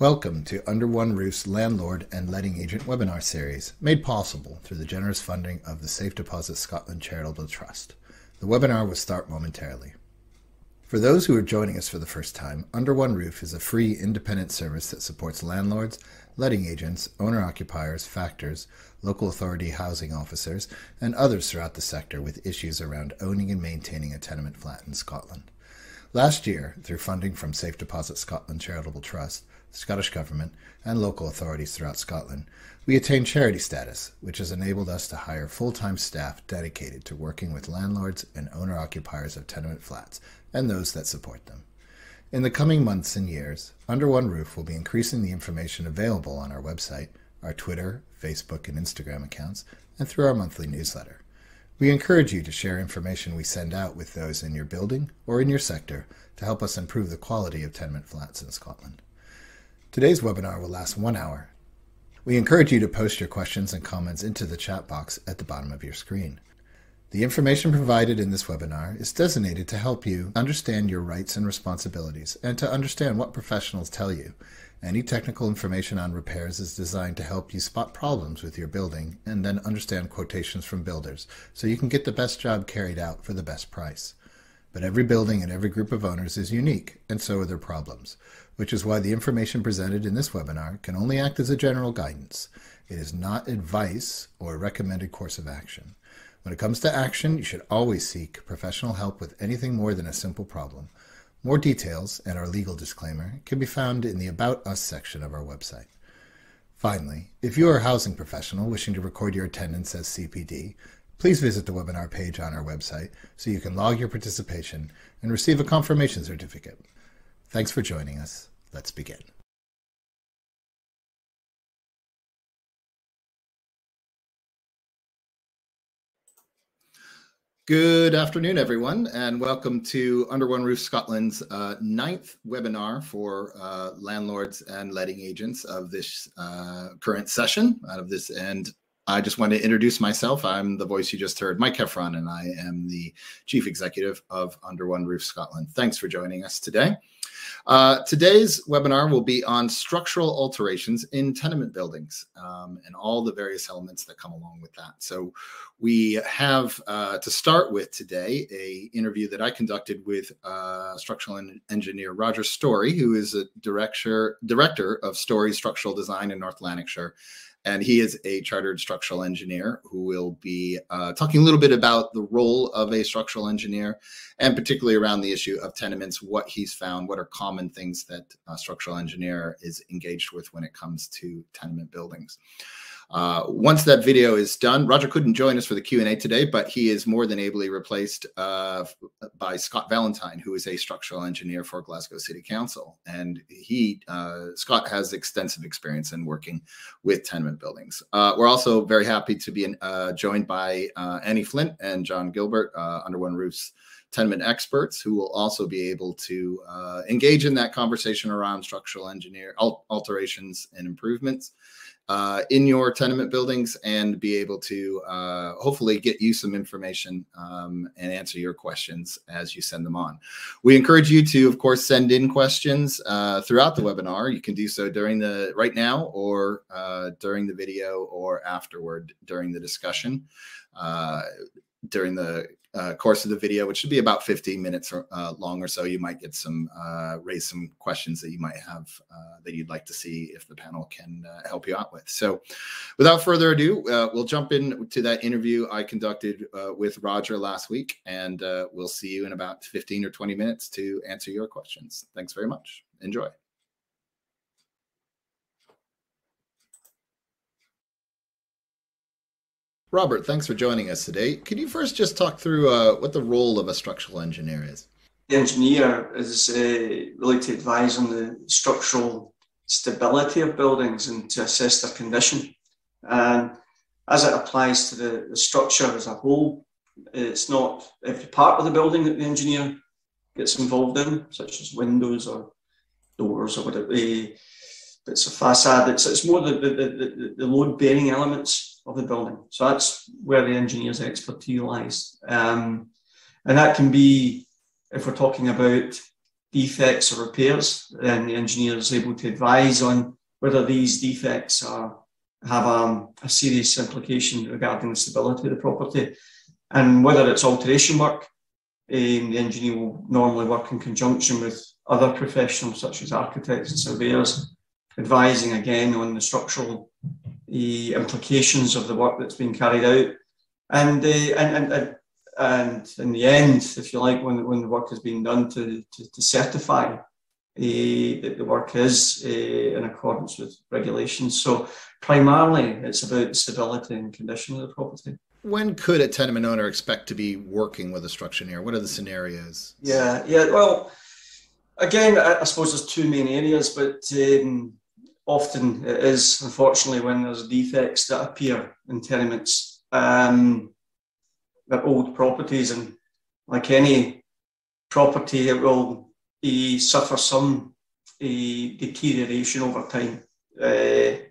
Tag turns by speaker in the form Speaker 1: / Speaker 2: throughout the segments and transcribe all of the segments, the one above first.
Speaker 1: Welcome to Under One Roof's Landlord and Letting Agent webinar series, made possible through the generous funding of the Safe Deposit Scotland Charitable Trust. The webinar will start momentarily. For those who are joining us for the first time, Under One Roof is a free independent service that supports landlords, letting agents, owner occupiers, factors, local authority housing officers, and others throughout the sector with issues around owning and maintaining a tenement flat in Scotland. Last year, through funding from Safe Deposit Scotland Charitable Trust, Scottish Government, and local authorities throughout Scotland, we attained charity status, which has enabled us to hire full time staff dedicated to working with landlords and owner occupiers of tenement flats and those that support them. In the coming months and years, Under One Roof will be increasing the information available on our website, our Twitter, Facebook, and Instagram accounts, and through our monthly newsletter. We encourage you to share information we send out with those in your building or in your sector to help us improve the quality of tenement flats in Scotland. Today's webinar will last one hour. We encourage you to post your questions and comments into the chat box at the bottom of your screen. The information provided in this webinar is designated to help you understand your rights and responsibilities and to understand what professionals tell you. Any technical information on repairs is designed to help you spot problems with your building and then understand quotations from builders so you can get the best job carried out for the best price. But every building and every group of owners is unique, and so are their problems which is why the information presented in this webinar can only act as a general guidance. It is not advice or a recommended course of action. When it comes to action, you should always seek professional help with anything more than a simple problem. More details and our legal disclaimer can be found in the About Us section of our website. Finally, if you are a housing professional wishing to record your attendance as CPD, please visit the webinar page on our website so you can log your participation and receive a confirmation certificate. Thanks for joining us. Let's begin. Good afternoon, everyone, and welcome to Under One Roof Scotland's uh, ninth webinar for uh, landlords and letting agents of this uh, current session. Out of this, and I just want to introduce myself. I'm the voice you just heard, Mike Heffron, and I am the Chief Executive of Under One Roof Scotland. Thanks for joining us today. Uh, today's webinar will be on structural alterations in tenement buildings um, and all the various elements that come along with that. So we have uh, to start with today a interview that I conducted with uh, structural engineer Roger Story, who is a director director of Story Structural Design in North Lanarkshire and he is a chartered structural engineer who will be uh, talking a little bit about the role of a structural engineer and particularly around the issue of tenements, what he's found, what are common things that a structural engineer is engaged with when it comes to tenement buildings. Uh, once that video is done, Roger couldn't join us for the Q&A today, but he is more than ably replaced uh, by Scott Valentine, who is a structural engineer for Glasgow City Council. And he, uh, Scott has extensive experience in working with tenement buildings. Uh, we're also very happy to be in, uh, joined by uh, Annie Flint and John Gilbert, Under One Roof's tenement experts who will also be able to uh, engage in that conversation around structural engineer alterations and improvements uh, in your tenement buildings and be able to uh, hopefully get you some information um, and answer your questions as you send them on. We encourage you to, of course, send in questions uh, throughout the webinar. You can do so during the right now or uh, during the video or afterward during the discussion uh, during the uh, course of the video, which should be about 15 minutes or, uh, long or so, you might get some uh, raise some questions that you might have uh, that you'd like to see if the panel can uh, help you out with. So, without further ado, uh, we'll jump in to that interview I conducted with Roger last week, and we'll see you in about 15 or 20 minutes to answer your questions. Thanks very much. Enjoy. Robert, thanks for joining us today. Could you first just talk through uh, what the role of a structural engineer is?
Speaker 2: The engineer is uh, really to advise on the structural stability of buildings and to assess their condition. And as it applies to the, the structure as a whole, it's not every part of the building that the engineer gets involved in, such as windows or doors or whatever. It's a facade. It's, it's more the, the, the, the load bearing elements of the building. So that's where the engineer's expertise lies. Um, and that can be, if we're talking about defects or repairs, then the engineer is able to advise on whether these defects are have um, a serious implication regarding the stability of the property. And whether it's alteration work, um, the engineer will normally work in conjunction with other professionals such as architects and surveyors, advising again on the structural the implications of the work that's being carried out. And, uh, and, and, and in the end, if you like, when, when the work has been done to, to, to certify uh, that the work is uh, in accordance with regulations. So primarily it's about stability and condition of the property.
Speaker 1: When could a tenement owner expect to be working with a structureeer? What are the scenarios?
Speaker 2: Yeah, yeah. Well, again, I, I suppose there's two main areas, but um, often it is unfortunately when there's defects that appear in tenements. Um, they're old properties, and like any property, it will uh, suffer some uh, deterioration over time. Uh,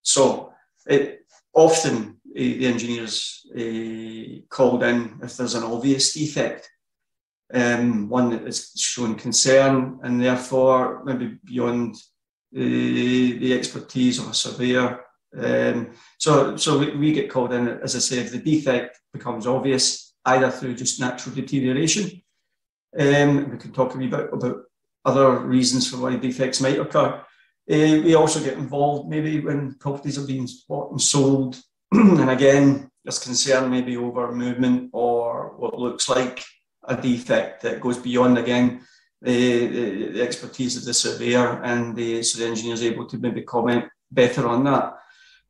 Speaker 2: so it often the engineers called in if there's an obvious defect um, one that is showing concern and therefore maybe beyond the, the expertise of a surveyor. Um, so so we, we, get called in, as I say, if the defect becomes obvious, either through just natural deterioration. Um, we can talk a wee bit about other reasons for why defects might occur. Uh, we also get involved maybe when properties are being bought and sold. and again, there's concern maybe over movement or what looks like a defect that goes beyond again the, the, expertise of the surveyor and the, so the engineer is able to maybe comment better on that.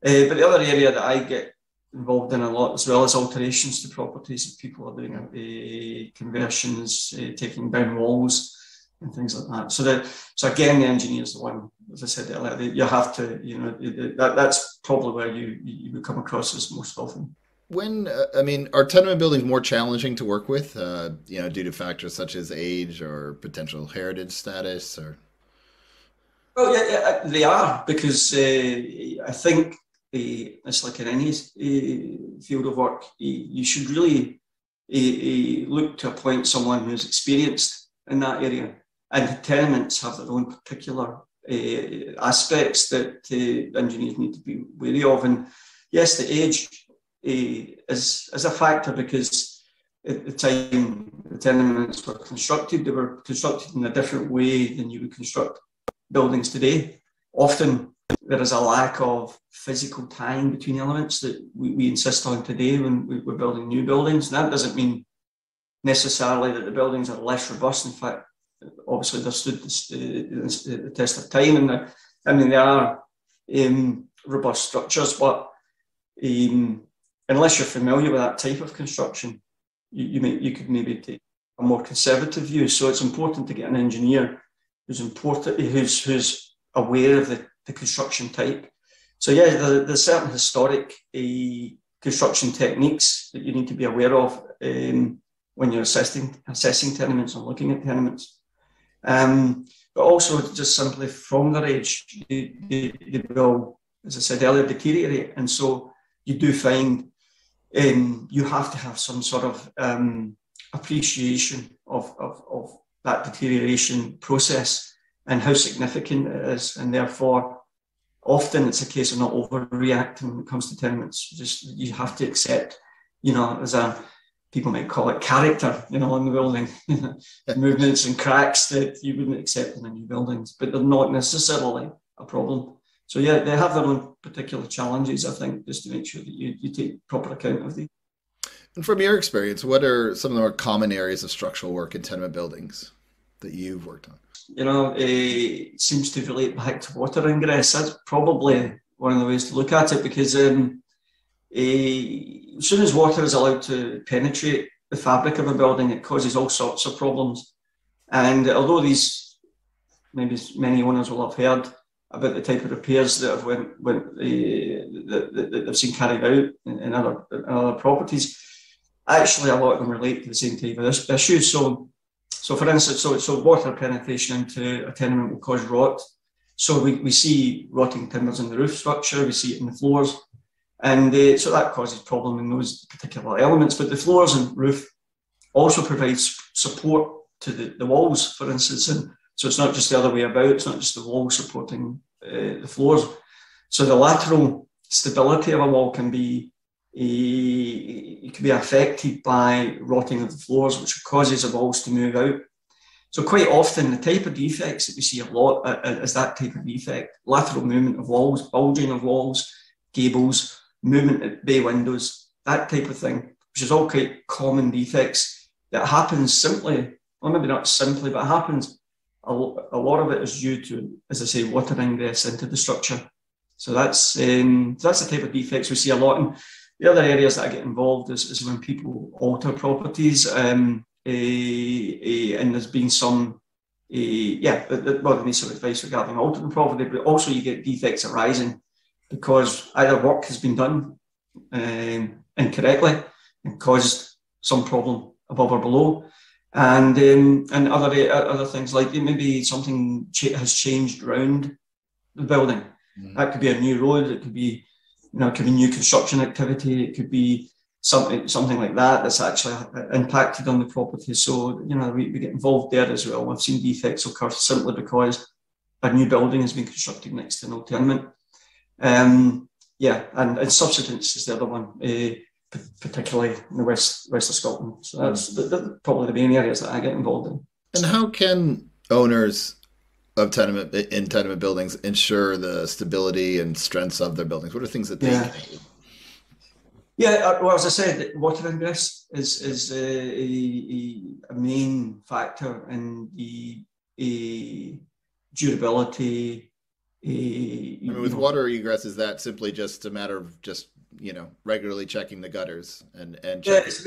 Speaker 2: Uh, but the other area that I get involved in a lot as well as alterations to properties. People are doing uh, conversions, uh, taking down walls and things like that. So that so again, the engineer is the one, as I said earlier, you have to, you know, that, that's probably where you you come across as most often
Speaker 1: when uh, I mean, are tenement buildings more challenging to work with? Uh, you know, due to factors such as age or potential heritage status, or
Speaker 2: well, yeah, yeah uh, they are because uh, I think uh, it's like in any uh, field of work, you should really look to appoint someone who's experienced in that area. And tenements have their own particular aspects that engineers need to be wary of. And yes, the age is, is a factor because at the time the tenements were constructed, they were constructed in a different way than you would construct buildings today. Often there is a lack of physical time between elements that we, we insist on today when we, are building new buildings. And that doesn't mean necessarily that the buildings are less robust. In fact, obviously they've stood the, the test of time and I mean they are um, robust structures, but um, unless you're familiar with that type of construction, you, you, may, you could maybe take a more conservative view. So it's important to get an engineer who's important, who's, who's aware of the, the construction type. So yeah, there, there's certain historic uh, construction techniques that you need to be aware of um, when you're assessing assessing tenements and looking at tenements. Um, but also just simply from their age, they, they, they will, as I said earlier, deteriorate. And so you do find um, you have to have some sort of um, appreciation of, of, of that deterioration process and how significant it is. And therefore, often it's a case of not overreacting when it comes to tenements. Just you have to accept, you know, as a people might call it character, you know, in the building, movements and cracks that you wouldn't accept in the new buildings, but they're not necessarily a problem. So yeah, they have their own particular challenges, I think, just to make sure that you, you take proper account of these.
Speaker 1: And from your experience, what are some of the more common areas of structural work in tenement buildings that you've worked on?
Speaker 2: You know, it seems to relate back to water ingress. That's probably one of the ways to look at it because um, as soon as water is allowed to penetrate the fabric of a building, it causes all sorts of problems. And although these, maybe many owners will have heard, about the type of repairs that have that, that, that they've seen carried out in, in, other, in other properties. Actually, a lot of them relate to the same type of issues. So, so for instance, so, so water penetration into a tenement will cause rot. So we, we see rotting timbers in the roof structure, we see it in the floors, and uh, so that causes problem in those particular elements. But the floors and roof also provides support to the, the walls, for instance, and So it's not just the other way about. It's not just the walls supporting uh, the floors. So the lateral stability of a wall can be a, it can be affected by rotting of the floors, which causes the walls to move out. So quite often, the type of defects that we see a lot uh, uh, is that type of defect: lateral movement of walls, bulging of walls, gables, movement at bay windows, that type of thing, which is all quite common defects that happens simply, or maybe not simply, but happens. A, lot of it is due to, as I say, water ingress into the structure. So that's um, that's the type of defects we see a lot. And the other areas that I get involved is, is when people alter properties, um, uh, uh, and there's been some, uh, yeah, well, there needs some advice regarding altering property, but also you get defects arising because either work has been done um, incorrectly and caused some problem above or below, and um, and other other things like it maybe something has changed around the building. Mm-hmm. That could be a new road. It could be you know it could be new construction activity. It could be something something like that that's actually impacted on the property. So you know we, we get involved there as well. I've seen defects occur simply because a new building has been constructed next to an old tenement. Um, yeah, and, and subsidence is the other one, uh, particularly in the west west of Scotland. So that's the, the, probably the main areas that I get involved in.
Speaker 1: And how can owners of tenement in tenement buildings ensure the stability and strengths of their buildings? What are things that they
Speaker 2: yeah. can do? Yeah, uh, well, as I said, water ingress is is a, a, a main factor in the a durability
Speaker 1: I mean, with water egress, is that simply just a matter of just you know regularly checking the gutters and and
Speaker 2: yeah, it's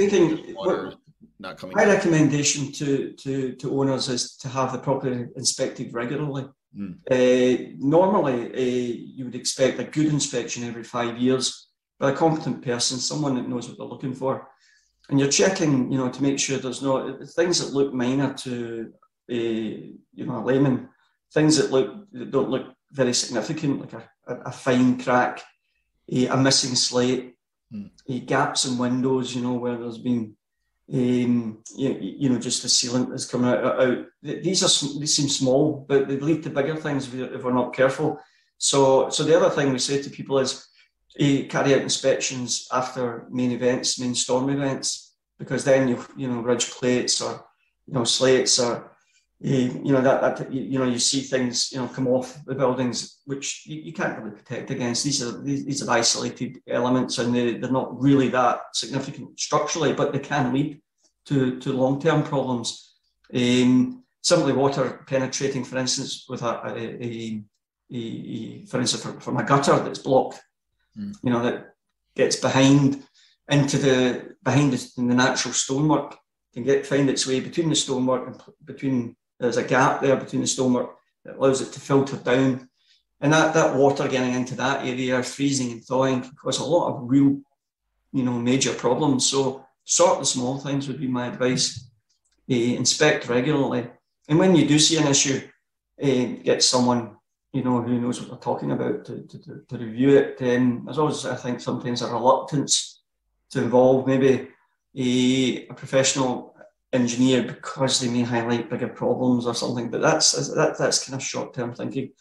Speaker 2: water not coming. My recommendation to to to owners is to have the property inspected regularly. Mm. Uh, normally, uh, you would expect a good inspection every five years by a competent person, someone that knows what they're looking for, and you're checking, you know, to make sure there's no things that look minor to a uh, you know a layman, things that look that don't look very significant, like a, a, a fine crack, a, a missing slate, mm. gaps in windows, you know, where there's been, um, you, you know, just the sealant that's coming out, out. These are these seem small, but they lead to bigger things if we're not careful. So, so the other thing we say to people is uh, carry out inspections after main events, main storm events, because then you you know ridge plates or you know slates or you, you know that, that you, know you see things you know come off the buildings which you, you can't really protect against. These are these, these are isolated elements and they, they're not really that significant structurally, but they can lead to to long term problems. Um, simply water penetrating, for instance, with a, a, a, a for instance from, from, a gutter that's blocked, mm. you know that gets behind into the behind the, the natural stonework can get find its way between the stonework and between there's a gap there between the stonework that allows it to filter down. And that, that water getting into that area, freezing and thawing, can cause a lot of real, you know, major problems. So sort the small things would be my advice. Uh, inspect regularly. And when you do see an issue, uh, get someone you know who knows what they're talking about to, to, to review it. Um, there's always, I think, sometimes a reluctance to involve maybe a, a professional engineer because they may highlight bigger problems or something. But that's that, that's kind of short term thinking.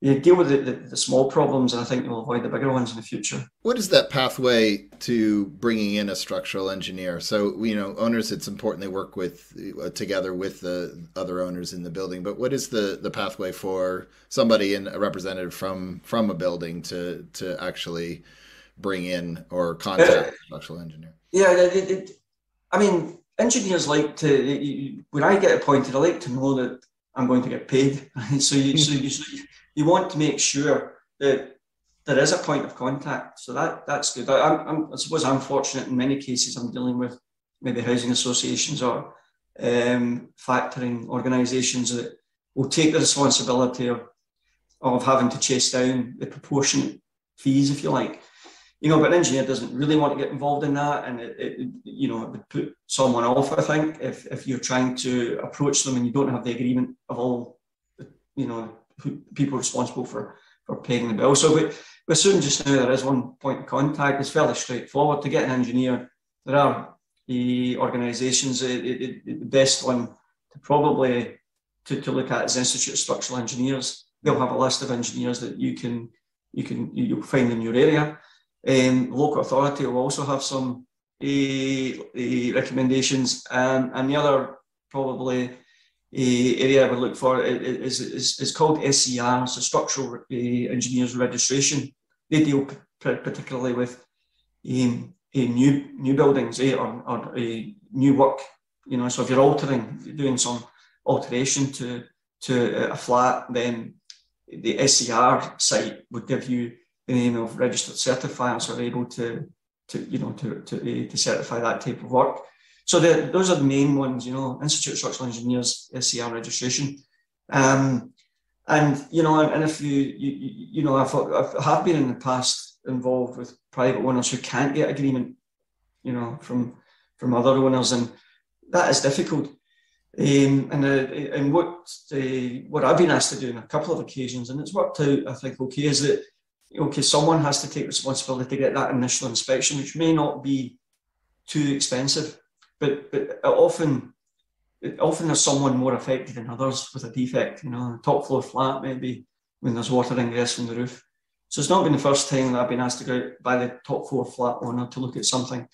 Speaker 2: You deal with the, the, the, small problems, and I think you'll avoid the bigger ones in the future.
Speaker 1: What is that pathway to bringing in a structural engineer? So, you know, owners, it's important they work with uh, together with the other owners in the building. But what is the, the pathway for somebody in a representative from from a building to to actually bring in or contact uh, a structural engineer?
Speaker 2: Yeah, it, it, I mean, engineers like to when I get appointed, I like to know that I'm going to get paid. so you so you so you want to make sure that there is a point of contact. So that that's good. I, I'm, I suppose I'm fortunate in many cases. I'm dealing with maybe housing associations or um, factoring organisations that will take the responsibility of of having to chase down the proportionate fees, if you like you know, but an engineer doesn't really want to get involved in that, and it, it, you know, it would put someone off. I think if if you're trying to approach them and you don't have the agreement of all, you know, people responsible for for paying the bill. So, but but soon just now there is one point of contact. It's fairly straightforward to get an engineer. There are the organisations. the best one to probably to, to look at is Institute of Structural Engineers. They'll have a list of engineers that you can you can you'll find in your area. Um, local authority will also have some uh, recommendations, um, and the other probably uh, area I would look for is, is, is called SER, so Structural Engineers Registration. They deal particularly with um, new new buildings eh, or, or new work. You know, so if you're altering, doing some alteration to to a flat, then the SER site would give you the name of registered certifiers are able to to you know to to, uh, to certify that type of work. So the, those are the main ones, you know, Institute of Structural Engineers, SER registration. Um, and, you know, and, and if you, you, you know, I've, I have been in the past involved with private owners who can't get agreement, you know, from, from other owners. And that is difficult. Um, and uh, and what uh, what I've been asked to do on a couple of occasions, and it's worked out, I think, okay, is that okay, someone has to take responsibility to get that initial inspection, which may not be too expensive, but but often often there's someone more affected than others with a defect. You know, top floor flat maybe when there's water ingress from the roof. So it's not been the first time that I've been asked to go by the top floor flat owner to look at something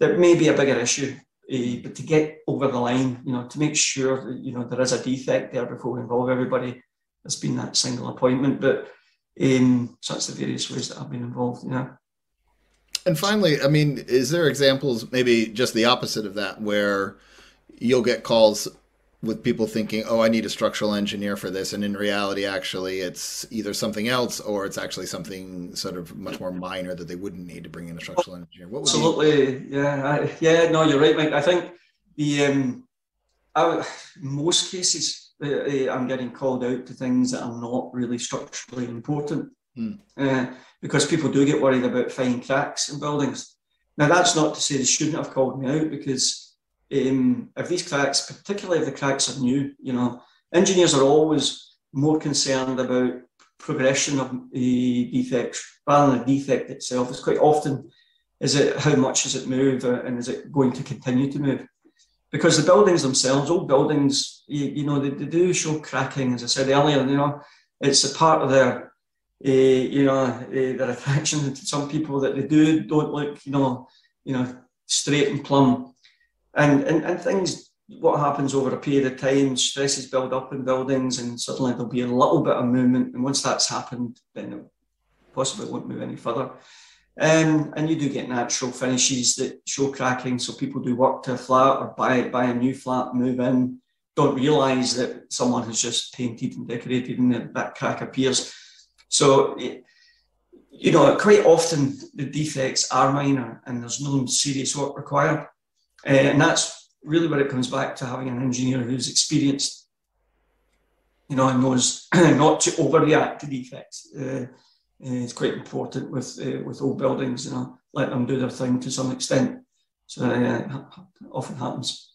Speaker 2: that may be a bigger issue uh, but to get over the line, you know, to make sure that you know there is a defect there before we involve everybody, it's been that single appointment. But so that's the various ways that I've been involved. Yeah.
Speaker 1: And finally, I mean, is there examples, maybe just the opposite of that, where you'll get calls with people thinking, "Oh, I need a structural engineer for this," and in reality, actually, it's either something else or it's actually something sort of much more minor that they wouldn't need to bring in a structural engineer.
Speaker 2: What Absolutely, you... yeah, I, yeah. No, you're right, Mike. I think the um, I, most cases I'm getting called out to things that are not really structurally important hmm. uh, because people do get worried about fine cracks in buildings. Now, that's not to say they shouldn't have called me out because um, if these cracks, particularly if the cracks are new, you know, engineers are always more concerned about progression of the uh, defects rather than the defect itself. It's quite often is it how much does it move uh, and is it going to continue to move? Because the buildings themselves, old buildings, you, you know, they, they, do show cracking, as I said earlier. You know, it's a part of their, uh, you know, uh, their attraction to some people that they do don't look, you know, you know, straight and plumb and, and, and things, what happens over a period of time, stresses build up in buildings and suddenly there'll be a little bit of movement. And once that's happened, then it possibly won't move any further. Um, and you do get natural finishes that show cracking. So people do work to a flat or buy, buy a new flat, move in, don't realise that someone has just painted and decorated and that, that crack appears. So, you know, quite often the defects are minor and there's no serious work required. Uh, and that's really where it comes back to having an engineer who's experienced, you know, and knows not to overreact to defects. Uh, it's quite important with uh, with old buildings, you know, let them do their thing to some extent. So uh, often happens.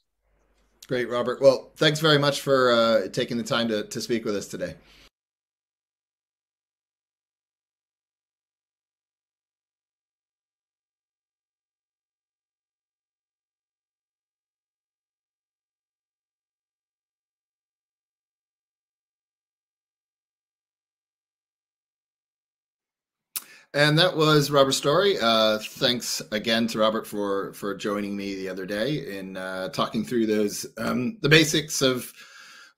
Speaker 1: Great, Robert. Well, thanks very much for uh, taking the time to, to speak with us today. And that was Robert's Story. Uh, thanks again to Robert for for joining me the other day in uh, talking through those um, the basics of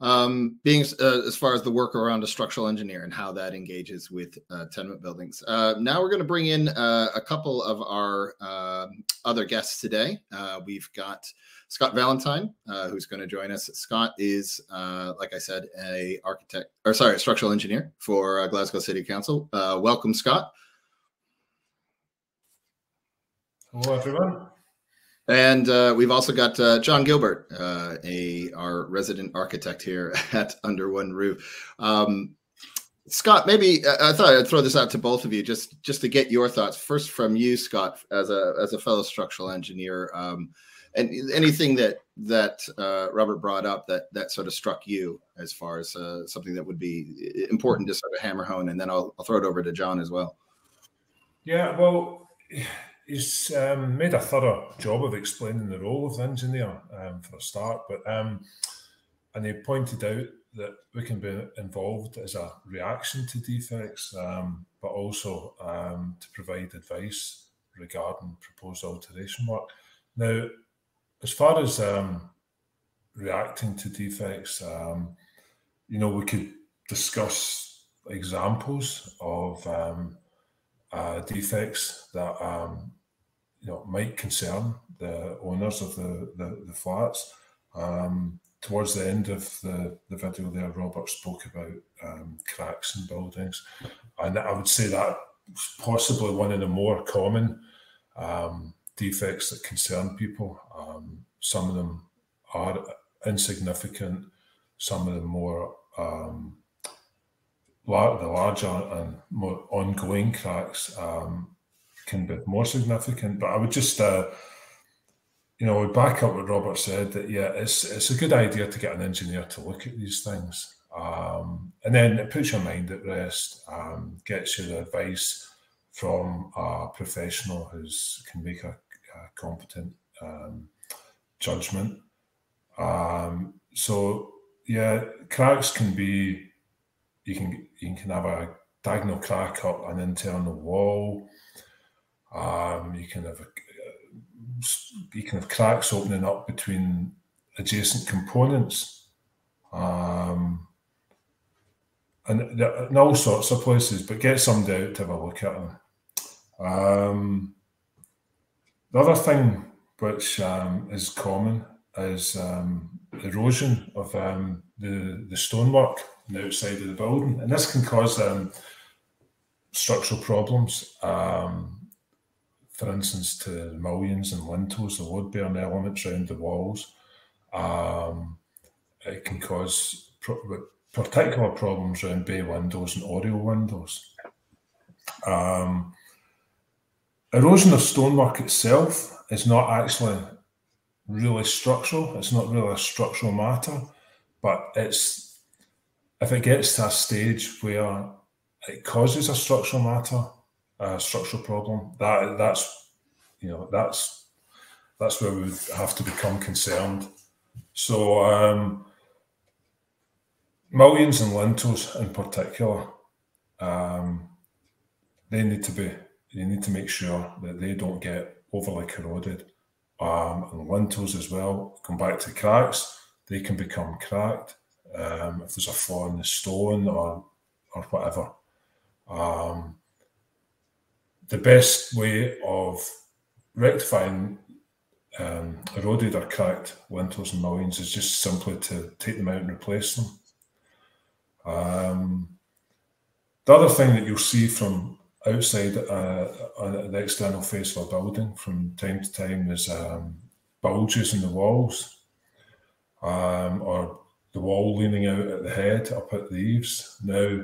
Speaker 1: um, being uh, as far as the work around a structural engineer and how that engages with uh, tenement buildings. Uh, now we're going to bring in uh, a couple of our um, other guests today. we've got Scott Valentine, who's going to join us. Scott is, like I said, a architect or sorry, a structural engineer for Glasgow City Council. welcome, Scott.
Speaker 3: Hello, everyone.
Speaker 1: And uh, we've also got uh, John Gilbert, uh, a our resident architect here at Under One Roof. Um, Scott, maybe I thought I'd throw this out to both of you just just to get your thoughts. First, from you, Scott, as a as a fellow structural engineer, um, and anything that that uh, Robert brought up that that sort of struck you as far as uh, something that would be important to sort of hammer home, and then I'll I'll throw it over to John as well.
Speaker 3: Yeah, well he's um, made a thorough job of explaining the role of the engineer um, for a start. But um, and he pointed out that we can be involved as a reaction to defects, um, but also um, to provide advice regarding proposed alteration work. Now, as far as um, reacting to defects, you know, we could discuss examples of uh, defects that um, you know might concern the owners of the the, the flats. Um, towards the end of the, the video there, Robert spoke about um, cracks in buildings, and I would say that possibly one of the more common um, defects that concern people. Um, some of them are insignificant, some of them more um, the larger and more ongoing cracks um, can be more significant. But I would just uh, you know, back up what Robert said that yeah, it's it's a good idea to get an engineer to look at these things, um, and then it puts your mind at rest, um, gets you the advice from a professional who can make a, a competent um, judgment. Um, so yeah, cracks can be you can you can have a diagonal crack up an internal wall. Um, you can have a you can have cracks opening up between adjacent components. Um, and in all sorts of places, but get somebody out to have a look at them. Um, the other thing which um, is common is um, erosion of um, the, the stonework on the outside of the building, and this can cause structural problems. Um, for instance, to mullions and lintels, the load bearing elements around the walls. Um, it can cause pro- particular problems around bay windows and oriel windows. Um, erosion of stonework itself is not actually really structural. It's not really a structural matter, but it's if it gets to a stage where it causes a structural matter, structural problem, that that's you know that's that's where we have to become concerned. So um, mullions and lintels in particular, um, they need to be you need to make sure that they don't get overly corroded. Um, and lintels as well. Come back to cracks, they can become cracked um, if there's a flaw in the stone or or whatever. Um, the best way of rectifying um, eroded or cracked lintels and mullions is just simply to take them out and replace them. Um, the other thing that you'll see from outside uh, on the external face of a building from time to time is um, bulges in the walls um, or the wall leaning out at the head up at the eaves. Now,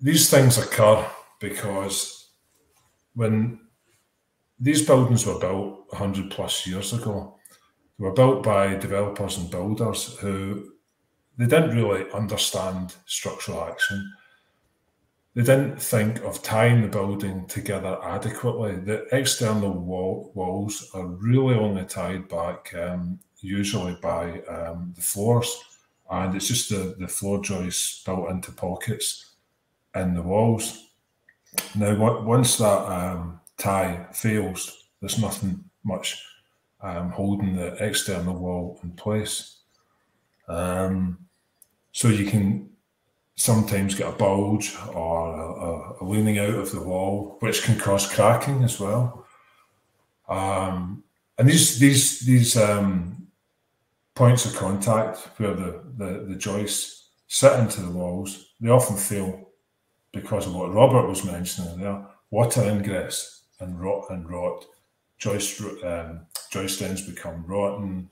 Speaker 3: these things occur because when these buildings were built 100 plus years ago, they were built by developers and builders who they didn't really understand structural action. They didn't think of tying the building together adequately. The external wall, walls are really only tied back um, usually by um, the floors, and it's just the, the floor joists built into pockets in the walls. Now, once that um, tie fails, there's nothing much um, holding the external wall in place. Um, so you can sometimes get a bulge or a, a, leaning out of the wall, which can cause cracking as well. Um, and these these these um, points of contact where the, the, the joists sit into the walls, they often fail because of what Robert was mentioning there, water ingress and rot and rot. Joist um, ends become rotten,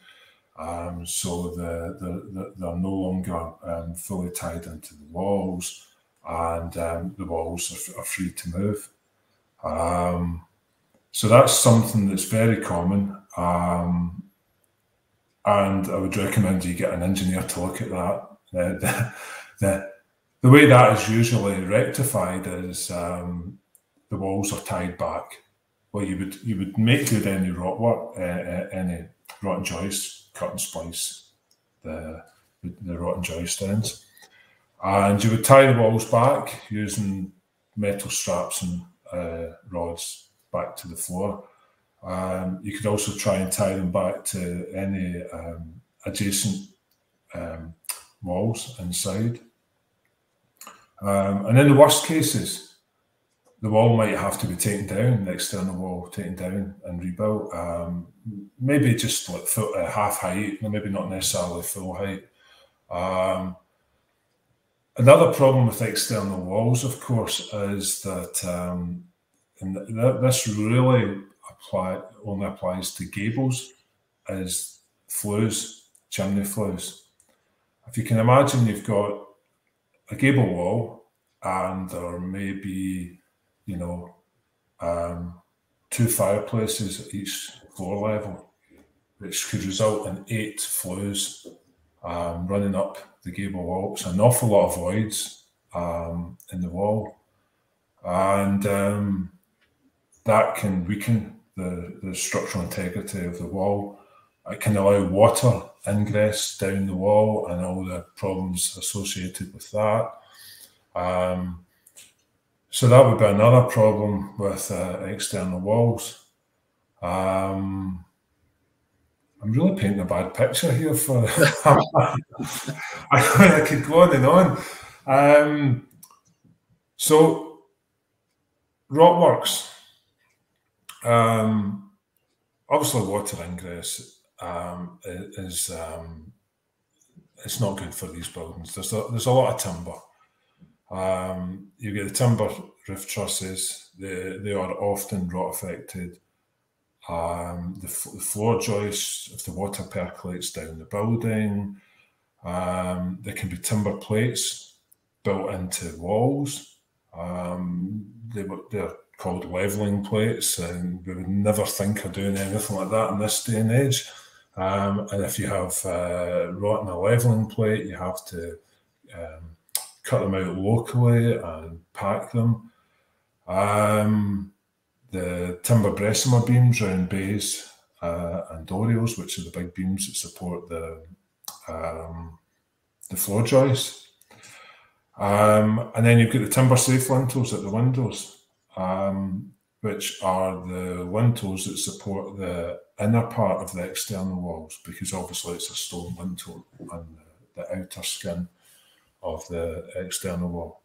Speaker 3: um, so the, the, the, they're no longer um, fully tied into the walls, and um, the walls are, are, free to move. Um, so that's something that's very common, um, and I would recommend you get an engineer to look at that. the, the, the way that is usually rectified is um, the walls are tied back. Well, you would you would make good any rot work, uh, any rotten joists, cut and splice the, the rotten joist ends. And you would tie the walls back using metal straps and uh, rods back to the floor. Um, you could also try and tie them back to any um, adjacent um, walls inside. Um, and in the worst cases, the wall might have to be taken down, the external wall taken down and rebuilt. Um, maybe just like full, uh, half height, maybe not necessarily full height. Um, another problem with external walls, of course, is that, um, and th- this really apply only applies to gables, is flues, chimney flues. If you can imagine, you've got a gable wall, and there may be you know, um, two fireplaces at each floor level, which could result in eight flues um, running up the gable wall. It's an awful lot of voids um, in the wall, and um, that can weaken the, the structural integrity of the wall. It can allow water ingress down the wall and all the problems associated with that. Um, so that would be another problem with uh, external walls. Um, I'm really painting a bad picture here for. I, could go on and on. Um, so, Rotworks. Um, obviously, water ingress um, is um, it's not good for these buildings. There's a, there's a lot of timber. Um, you get the timber roof trusses, they, they are often rot affected. Um, the, the, floor joists, if the water percolates down the building, um, there can be timber plates built into walls. Um, they they're called leveling plates, and we would never think of doing anything like that in this day and age. Um, and if you have uh, rot in a leveling plate, you have to um, cut them out locally and pack them. Um, the timber bressummer beams around bays uh, and oriels, which are the big beams that support the um, the floor joists. Um, and then you've got the timber safe lintels at the windows, um, which are the lintels that support the inner part of the external walls, because obviously it's a stone lintel on the, the outer skin of the external wall.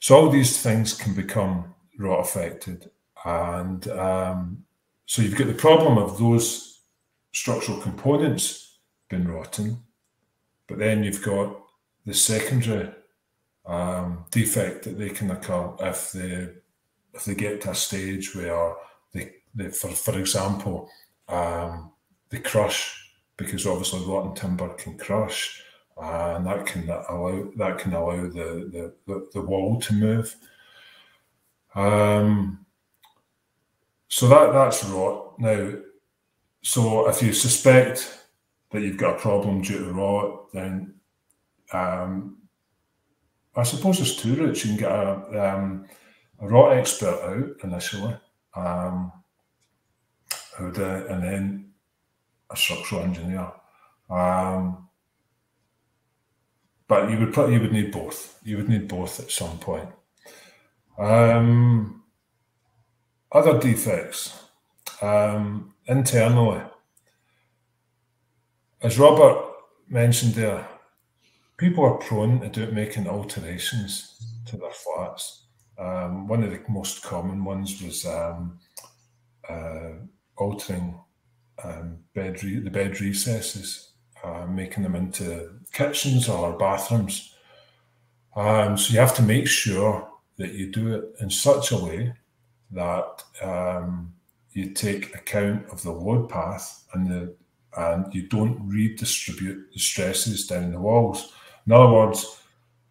Speaker 3: So all these things can become rot affected. And um, so you've got the problem of those structural components being rotten, but then you've got the secondary um, defect that they can occur if they if they get to a stage where they, they for for example, um, they crush because obviously rotten timber can crush and that can allow that can allow the the, the, wall to move. Um, so that that's rot. Now, so if you suspect that you've got a problem due to rot, then um, I suppose there's two routes. You can get a, um, a rot expert out initially, um, and then a structural engineer. Um, but you would put you would need both. You would need both at some point. Um, other defects um, internally, as Robert mentioned there, people are prone to do, making alterations to their flats. Um, one of the most common ones was um, uh, altering um, bed re- the bed recesses uh, making them into kitchens or bathrooms. Um, so you have to make sure that you do it in such a way that um, you take account of the load path and the and you don't redistribute the stresses down the walls. In other words,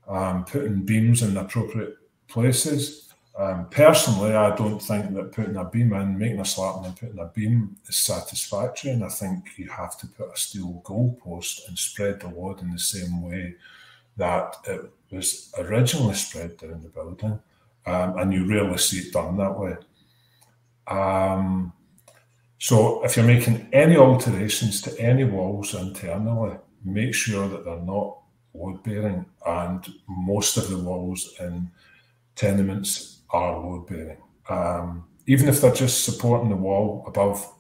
Speaker 3: um, putting beams in the appropriate places um, personally, I don't think that putting a beam in, making a slat and then putting a beam is satisfactory. And I think you have to put a steel goalpost and spread the load in the same way that it was originally spread down the building. Um, and you rarely see it done that way. Um, so if you're making any alterations to any walls internally, make sure that they're not load bearing, and most of the walls in tenements are load bearing. Um, even if they're just supporting the wall above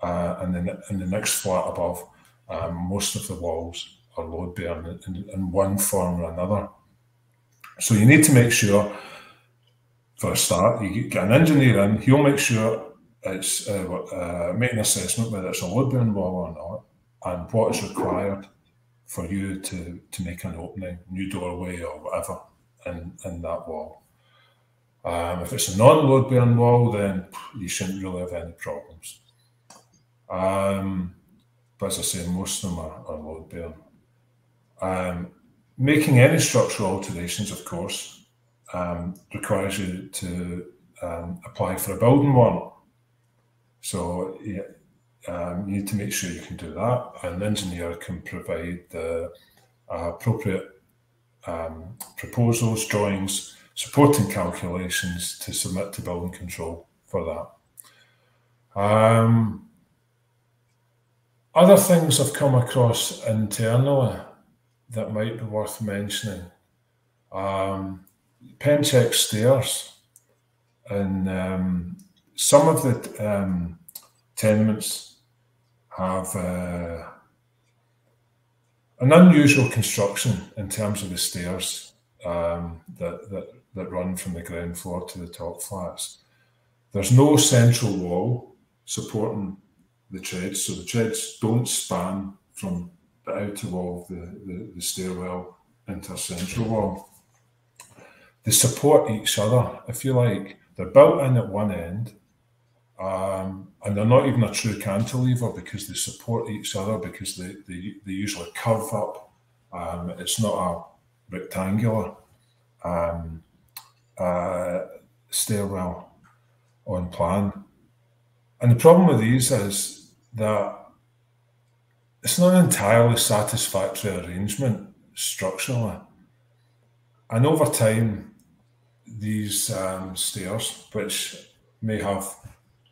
Speaker 3: uh, and then in the next flat above, um, most of the walls are load bearing in, in, one form or another. So you need to make sure, for a start, you get an engineer in, he'll make sure it's uh, uh, make an assessment whether it's a load bearing wall or not, and what is required for you to, to make an opening, new doorway or whatever in, in that wall. Um, if it's a non-load bearing wall, then you shouldn't really have any problems. Um, but as I say, most of them are, are load bearing. Um, making any structural alterations, of course, um, requires you to um, apply for a building warrant. So um, you need to make sure you can do that. An engineer can provide the uh, appropriate um, proposals, drawings, supporting calculations to submit to building control for that. Um, other things I've come across internally that might be worth mentioning. Um, Pencheck stairs and um, some of the um, tenements have uh, an unusual construction in terms of the stairs um, that, that, that run from the ground floor to the top flats. There's no central wall supporting the treads, so the treads don't span from the outer wall of the, the, the stairwell into a central wall. They support each other, if you like. They're built in at one end um, and they're not even a true cantilever because they support each other because they, they, they usually curve up. Um, it's not a rectangular um, uh, stairwell on plan. And the problem with these is that it's not an entirely satisfactory arrangement structurally. And over time, these um, stairs, which may have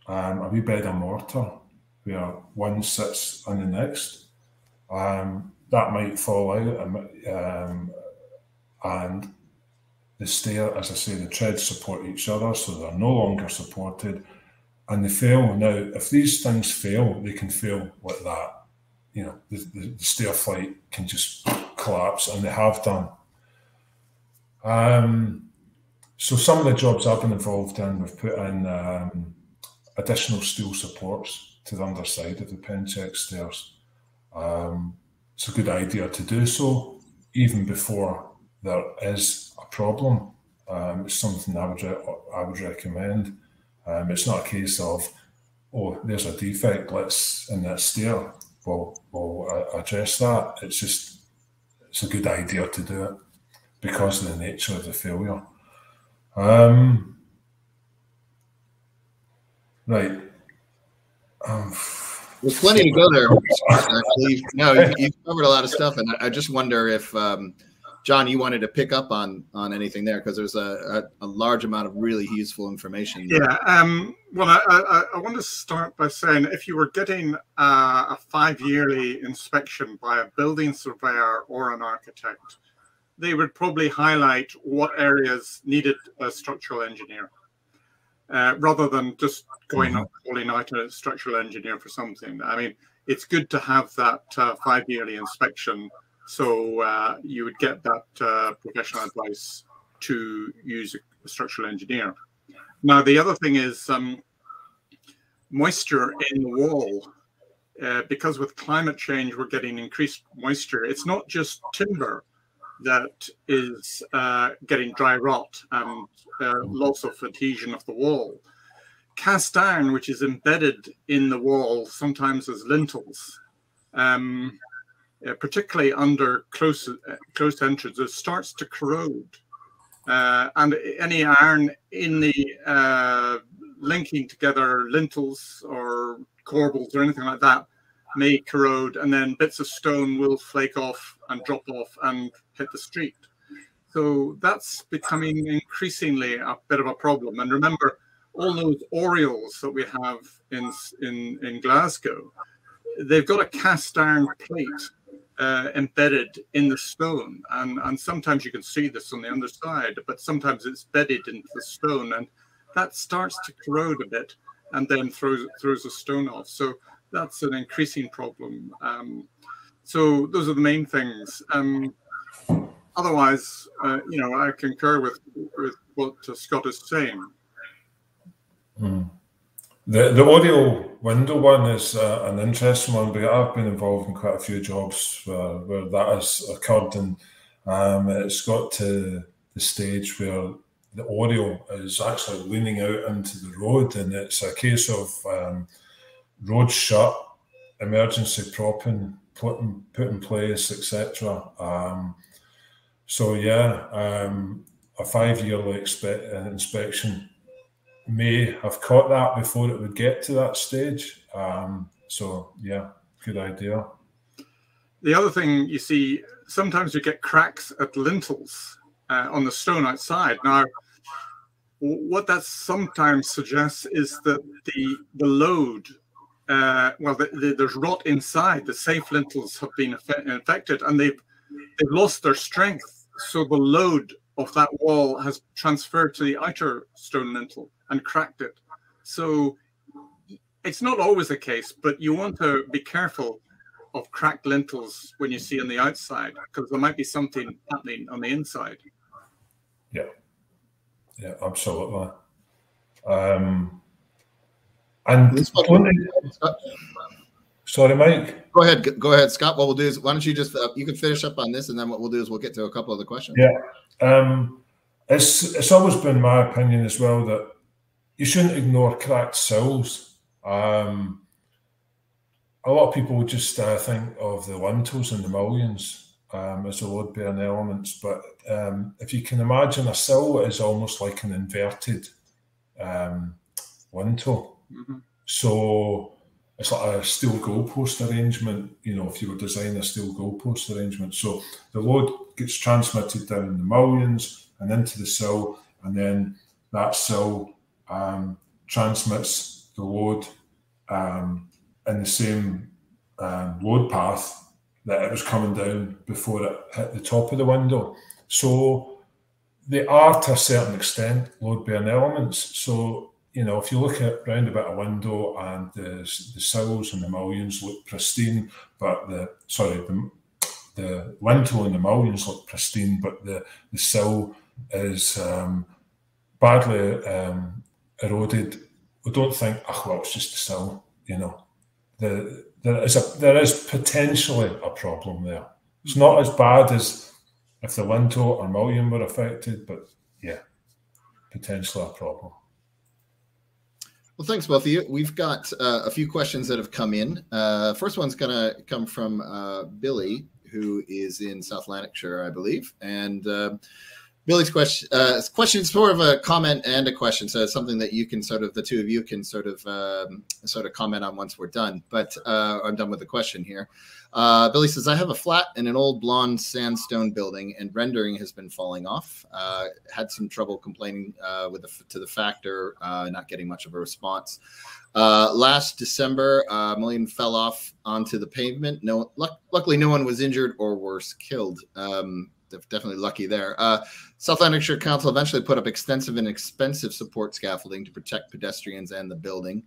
Speaker 3: um, a wee bed of mortar where one sits on the next. Um, that might fall out, um, and the stair, as I say, the treads support each other, so they're no longer supported, and they fail. Now, if these things fail, they can fail like that. You know, the, the, the stair flight can just collapse, and they have done. Um, so some of the jobs I've been involved in, we've put in um, additional steel supports to the underside of the Pencheck stairs. Um, it's a good idea to do so even before there is a problem. Um, it's something I would, I would recommend. Um, it's not a case of, oh, there's a defect, let's in that stair, we'll, we'll uh, address that. It's just, it's a good idea to do it because of the nature of the failure. Um, Right.
Speaker 1: Um, There's plenty to go there. No, you, you covered a lot of stuff, and I, just wonder if um, John, you wanted to pick up on on anything there because there's a, a, a, large amount of really useful information.
Speaker 4: Yeah. Um, well, I, I, I, want to start by saying if you were getting uh, a five yearly inspection by a building surveyor or an architect, they would probably highlight what areas needed a structural engineer uh, rather than just going mm-hmm. up calling out a structural engineer for something. I mean, it's good to have that uh, five yearly inspection so uh, you would get that uh, professional advice to use a structural engineer. Now, the other thing is um, moisture in the wall. Uh, because with climate change, we're getting increased moisture. It's not just timber that is uh, getting dry rot and uh, loss of adhesion of the wall. Cast iron, which is embedded in the wall, sometimes as lintels, um, uh, particularly under close uh, close entrances, starts to corrode. Uh, and any iron in the uh, linking together lintels or corbels or anything like that may corrode, and then bits of stone will flake off and drop off and hit the street. So that's becoming increasingly a bit of a problem. And remember, all those oriels that we have in in in Glasgow, they've got a cast iron plate uh, embedded in the stone, and and sometimes you can see this on the underside, but sometimes it's bedded into the stone, and that starts to corrode a bit, and then throws throws the stone off. So that's an increasing problem. Um, so those are the main things. Um, otherwise, uh, you know, I concur with with what Scott is saying.
Speaker 3: Mm. The the oriel window one is uh, an interesting one, but I've been involved in quite a few jobs where, where that has occurred, and um, it's got to the stage where the oriel is actually leaning out into the road, and it's a case of um, road shut, emergency propping put in, put in place, etc. Um, so yeah, um, a five yearly inspection may have caught that before it would get to that stage. Um, so yeah, good idea.
Speaker 4: The other thing you see, sometimes you get cracks at lintels uh, on the stone outside. Now, what that sometimes suggests is that the the load, uh, well, the, the, there's rot inside. The safe lintels have been infected, and they've they've lost their strength. So the load of that wall has transferred to the outer stone lintel and cracked it. So it's not always the case, but you want to be careful of cracked lintels when you see on the outside because there might be something happening on the inside.
Speaker 3: Yeah, yeah, absolutely. Um, and sorry, Mike.
Speaker 1: Go ahead, go ahead, Scott. What we'll do is, why don't you just uh, you can finish up on this, and then what we'll do is we'll get to a couple of the questions.
Speaker 3: Yeah, um, it's it's always been my opinion as well that you shouldn't ignore cracked sills. Um, a lot of people just uh, think of the lintels and the mullions um, as the load bearing elements, but um, if you can imagine a sill is almost like an inverted um, lintel. Mm-hmm. So it's like a steel goalpost arrangement, you know, if you were designing a steel goalpost arrangement. So the load gets transmitted down in the mullions and into the sill, and then that sill um, transmits the load um, in the same um, load path that it was coming down before it hit the top of the window. So they are to a certain extent load bearing elements. So, you know, if you look at round about a window and the, the sills and the mullions look pristine, but the, sorry, the, the lintel and the mullions look pristine, but the, the sill is um, badly um, eroded, we don't think, oh well, it's just a sill, you know. The, there is a there is potentially a problem there. It's not as bad as if the lintel or mullion were affected, but yeah, potentially a problem.
Speaker 1: Well, thanks both of you. We've got uh, a few questions that have come in. Uh, first one's going to come from uh, Billy, who is in South Lanarkshire, I believe, and uh, Billy's question uh, question is more of a comment and a question, so it's something that you can sort of the two of you can sort of um, sort of comment on once we're done. But uh, I'm done with the question here. Uh, Billy says, "I have a flat in an old blonde sandstone building, and rendering has been falling off. Uh, had some trouble complaining uh, with the, to the factor, uh, not getting much of a response. last December, uh, mullion fell off onto the pavement. No, luckily, no one was injured or worse, killed." Um, definitely lucky there. Uh, South Lanarkshire Council eventually put up extensive and expensive support scaffolding to protect pedestrians and the building.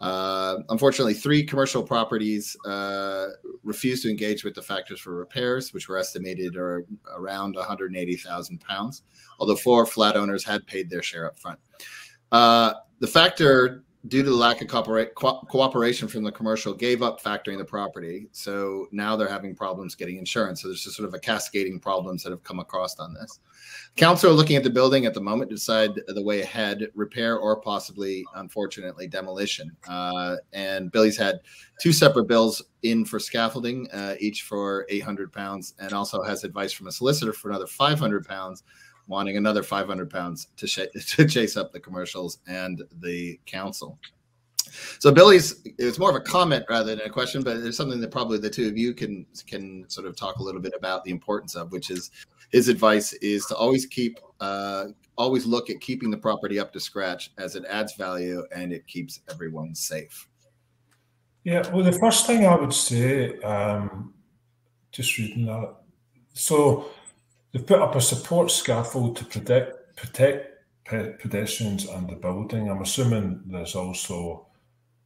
Speaker 1: Uh, unfortunately, three commercial properties uh, refused to engage with the factors for repairs, which were estimated are around 180,000 pounds, although four flat owners had paid their share up front. Uh, the factor due to the lack of co- cooperation from the commercial, gave up factoring the property. So now they're having problems getting insurance. So there's just sort of a cascading problems that have come across on this. Council are looking at the building at the moment to decide the way ahead, repair or possibly, unfortunately, demolition. Uh, and Billy's had two separate bills in for scaffolding, uh, each for 800 pounds, and also has advice from a solicitor for another 500 pounds wanting another 500 pounds to, sh- to chase up the commercials and the council. So Billy's it's more of a comment rather than a question, but it's something that probably the two of you can can sort of talk a little bit about the importance of, which is his advice is to always keep uh, always look at keeping the property up to scratch as it adds value and it keeps everyone safe.
Speaker 3: Yeah, well, the first thing I would say um, just reading that. So they've put up a support scaffold to protect protect pedestrians and the building. I'm assuming there's also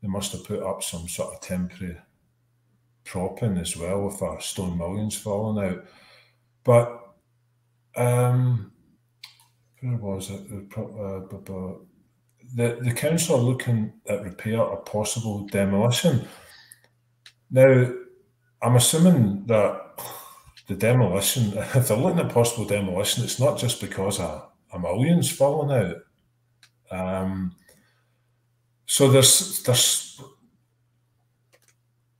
Speaker 3: they must have put up some sort of temporary propping as well if a stone mullion's falling out. But um, where was it? Uh, the, the council are looking at repair or possible demolition. Now, I'm assuming that the demolition, if they're looking at possible demolition, it's not just because a, a mullion's fallen out. Um, so there's there's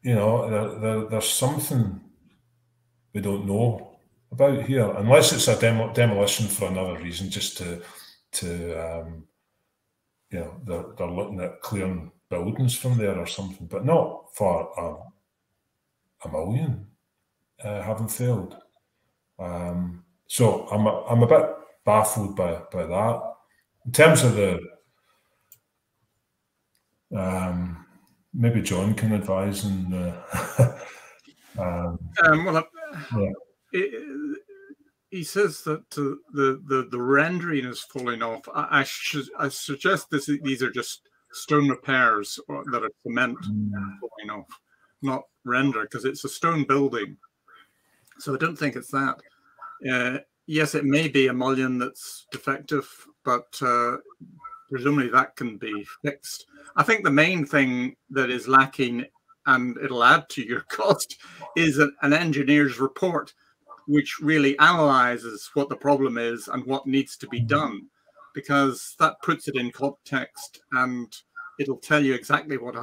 Speaker 3: you know there, there, there's something we don't know about here, unless it's a demo, demolition for another reason, just to to um, you know they're, they're looking at clearing buildings from there or something, but not for a, a mullion uh, having failed. Um, so I'm a, I'm a bit baffled by by that. In terms of the um, maybe John can advise and. Uh,
Speaker 4: um, um, well, yeah. it, he says that uh, the, the the rendering is falling off. I, I should I suggest this these are just stone repairs that are cement mm. falling off, not render, because it's a stone building. So I don't think it's that. Uh, yes, it may be a mullion that's defective, but uh, presumably that can be fixed. I think the main thing that is lacking, and it'll add to your cost, is an, an engineer's report which really analyzes what the problem is and what needs to be done, because that puts it in context and it'll tell you exactly what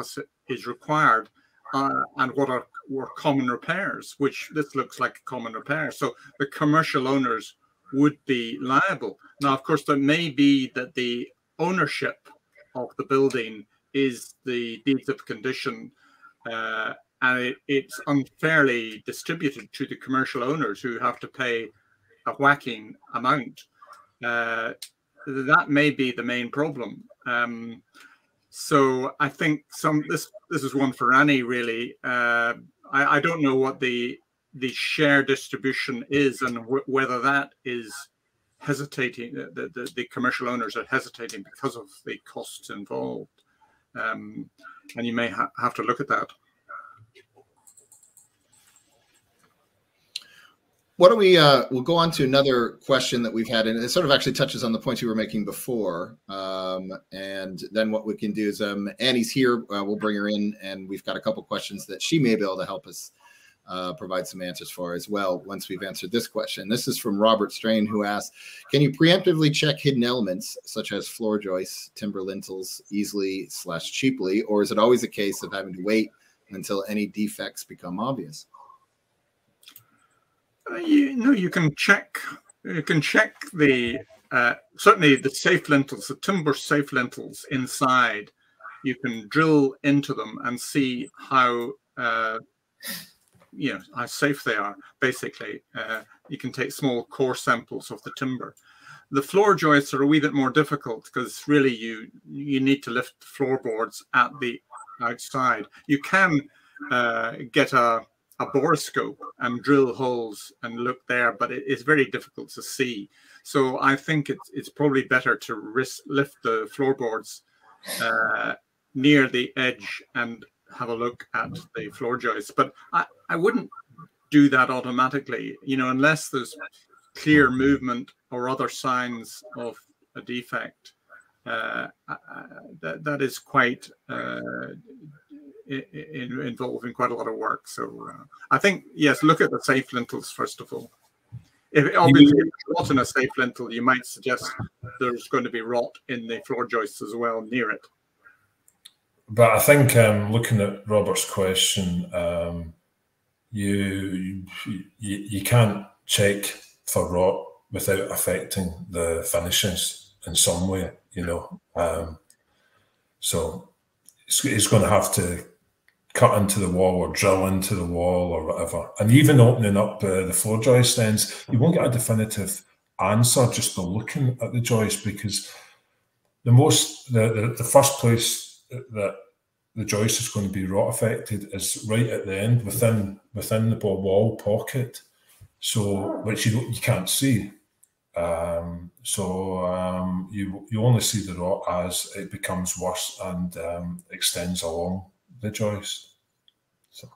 Speaker 4: is required uh, and what are, were common repairs, which this looks like a common repair. So the commercial owners would be liable. Now, of course, there may be that the ownership of the building is the deeds of condition uh, and it, it's unfairly distributed to the commercial owners who have to pay a whacking amount. Uh, that may be the main problem. Um, so I think some this this is one for Annie really. Uh, I, I, don't know what the the share distribution is and whether that is hesitating. The, the, the commercial owners are hesitating because of the costs involved, um, and you may ha have to look at that.
Speaker 1: Why don't we uh, we'll go on to another question that we've had, and it sort of actually touches on the points you were making before. Um, and then what we can do is um, Annie's here. Uh, we'll bring her in, and we've got a couple questions that she may be able to help us uh, provide some answers for as well once we've answered this question. This is from Robert Strain, who asks, "Can you preemptively check hidden elements such as floor joists, timber lintels, easily slash cheaply, or is it always a case of having to wait until any defects become obvious?"
Speaker 4: Uh, you know, you can check. You can check the uh, certainly the safe lintels, the timber safe lintels inside. You can drill into them and see how uh, you know how safe they are. Basically, uh, you can take small core samples of the timber. The floor joists are a wee bit more difficult because really you you need to lift floorboards at the outside. You can uh, get a a borescope and drill holes and look there, but it is very difficult to see. So I think it's it's probably better to risk, lift the floorboards uh, near the edge and have a look at the floor joists. But I, I wouldn't do that automatically, you know, unless there's clear movement or other signs of a defect. Uh, that, that is quite uh, in, involving quite a lot of work. So uh, I think yes, look at the safe lintels first of all. If obviously if rot in a safe lintel, you might suggest there's going to be rot in the floor joists as well near it.
Speaker 3: But I think um, looking at Robert's question, um, you, you you can't check for rot without affecting the finishes in some way, you know. Um, so it's, it's going to have to cut into the wall or drill into the wall or whatever. And even opening up uh, the floor joist ends, you won't get a definitive answer just by looking at the joist because the most the, the, the first place that the joist is going to be rot affected is right at the end within within the wall pocket, so which you you can't see. Um, so um, you you only see the rot as it becomes worse and um, extends along the joist. So.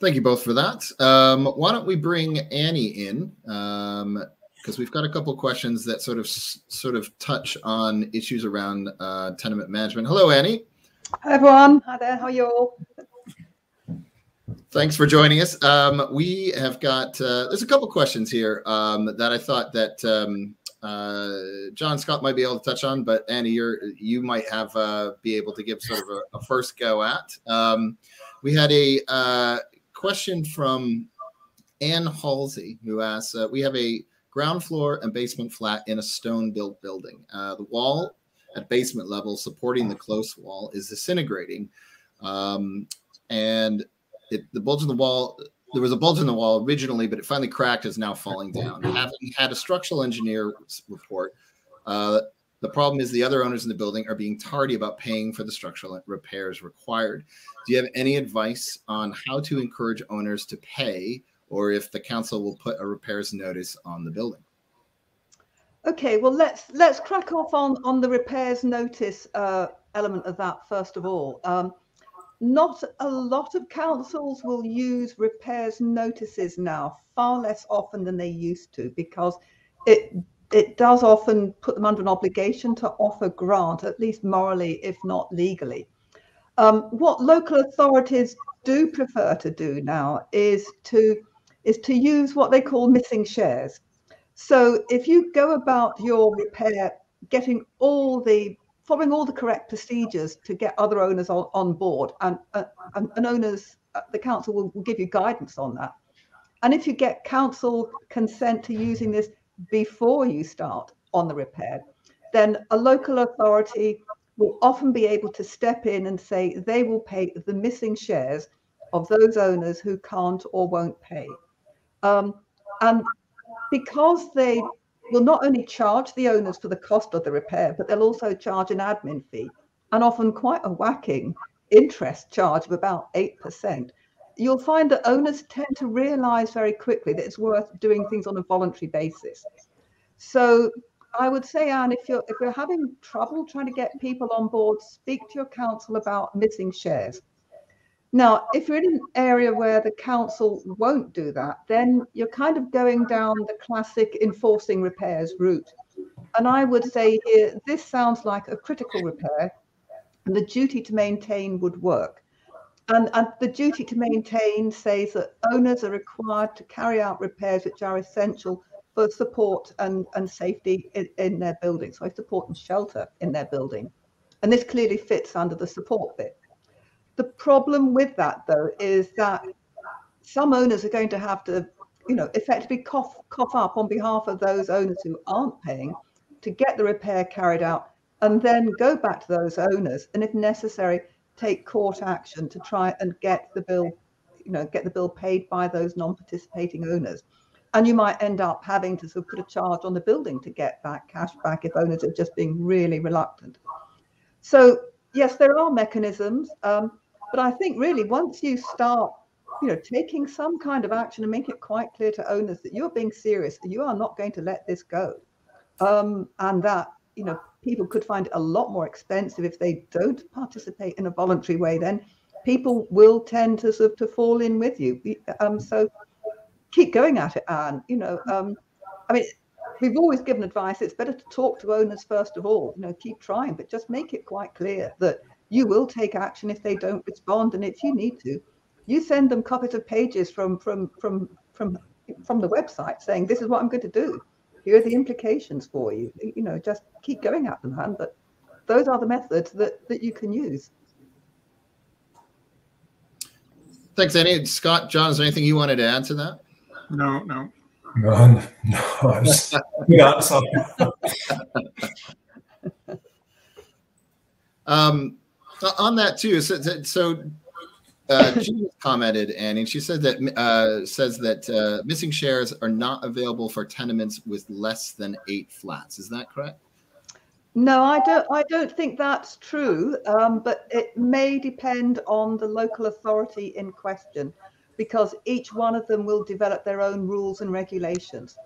Speaker 1: Thank you both for that. Um, why don't we bring Annie in? Um, because we've got a couple questions that sort of sort of touch on issues around uh, tenement management. Hello, Annie.
Speaker 5: Hi, everyone. Hi there. How are you all?
Speaker 1: Thanks for joining us. Um, we have got uh, there's a couple questions here um, that I thought that um, uh, John Scott might be able to touch on, but Annie, you're you might have uh, be able to give sort of a, a first go at. Um, we had a uh, question from Ann Halsey who asks, uh, "We have a ground floor and basement flat in a stone built building. Uh, the wall at basement level supporting the close wall is disintegrating. Um, and it, the bulge in the wall, there was a bulge in the wall originally, but it finally cracked, is now falling down. Having had a structural engineer report, uh, the problem is the other owners in the building are being tardy about paying for the structural repairs required. Do you have any advice on how to encourage owners to pay or if the council will put a repairs notice on the building.
Speaker 5: Okay, well let's let's crack off on on the repairs notice uh, element of that first of all. Um, not a lot of councils will use repairs notices now, far less often than they used to, because it it does often put them under an obligation to offer grant, at least morally, if not legally. Um, what local authorities do prefer to do now is to is to use what they call missing shares. So if you go about your repair getting all the following all the correct procedures to get other owners on, on board and, uh, and, and, owners uh, the council will, will give you guidance on that. And if you get council consent to using this before you start on the repair then a local authority will often be able to step in and say they will pay the missing shares of those owners who can't or won't pay. Um, and because they will not only charge the owners for the cost of the repair, but they'll also charge an admin fee and often quite a whacking interest charge of about 8%. You'll find that owners tend to realize very quickly that it's worth doing things on a voluntary basis. So I would say, Anne, if you're if you're having trouble trying to get people on board, speak to your council about missing shares. Now, if you're in an area where the council won't do that, then you're kind of going down the classic enforcing repairs route. And I would say here, this sounds like a critical repair, and the duty to maintain would work. And, and the duty to maintain says that owners are required to carry out repairs which are essential for support and, and safety in, in their building, so support and shelter in their building. And this clearly fits under the support bit. The problem with that, though, is that some owners are going to have to, you know, effectively cough cough up on behalf of those owners who aren't paying to get the repair carried out, and then go back to those owners, and if necessary, take court action to try and get the bill, you know, get the bill paid by those non-participating owners. And you might end up having to sort of put a charge on the building to get that cash back if owners are just being really reluctant. So yes, there are mechanisms. Um, but I think really once you start, you know, taking some kind of action and make it quite clear to owners that you're being serious, you are not going to let this go, um, and that you know people could find it a lot more expensive if they don't participate in a voluntary way. Then people will tend to sort of to fall in with you. Um, so keep going at it, Anne. You know, um, I mean, we've always given advice. It's better to talk to owners first of all. You know, keep trying, but just make it quite clear that you will take action if they don't respond. And if you need to, you send them copies of pages from from from from from the website saying this is what I'm going to do. Here are the implications for you. You know, just keep going at them, man. But those are the methods that that you can use.
Speaker 1: Thanks, Annie. Scott, John, is there anything you wanted to add to that?
Speaker 4: No, no. None.
Speaker 3: No, no. yeah,
Speaker 1: um, on that too. So, so uh, commented, Annie, she said that uh, says that uh, missing shares are not available for tenements with less than eight flats. Is that correct?
Speaker 5: No, I don't. I don't think that's true. Um, but it may depend on the local authority in question, because each one of them will develop their own rules and regulations.